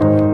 Bye.